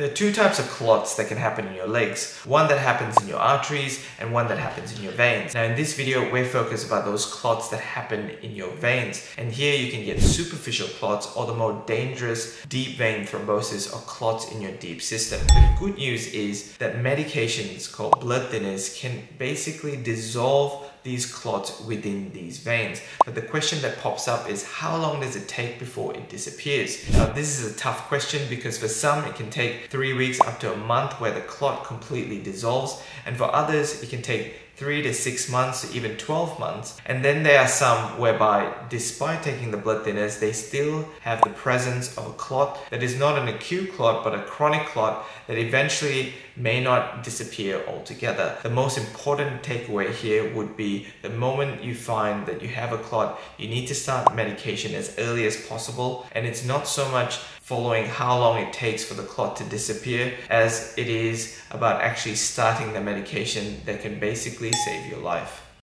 There are two types of clots that can happen in your legs. One that happens in your arteries and one that happens in your veins. Now in this video, we're focused about those clots that happen in your veins. And here you can get superficial clots or the more dangerous deep vein thrombosis or clots in your deep system. The good news is that medications called blood thinners can basically dissolve these clots within these veins. But the question that pops up is how long does it take before it disappears? Now this is a tough question because for some it can take three weeks up to a month where the clot completely dissolves and for others it can take three to six months even 12 months. And then there are some whereby, despite taking the blood thinners, they still have the presence of a clot that is not an acute clot but a chronic clot that eventually may not disappear altogether. The most important takeaway here would be the moment you find that you have a clot, you need to start medication as early as possible. And it's not so much following how long it takes for the clot to disappear as it is about actually starting the medication that can basically save your life.